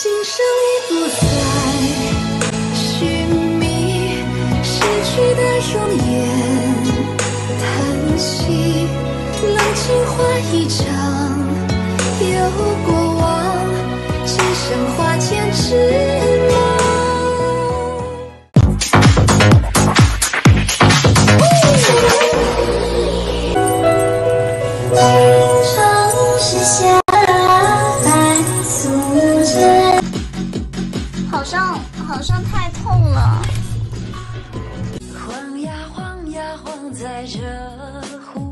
今生已不再寻觅逝去的容颜，叹息冷情话一场，有过往，只剩花前痴梦。城市上好像太痛了。晃呀晃呀晃在这湖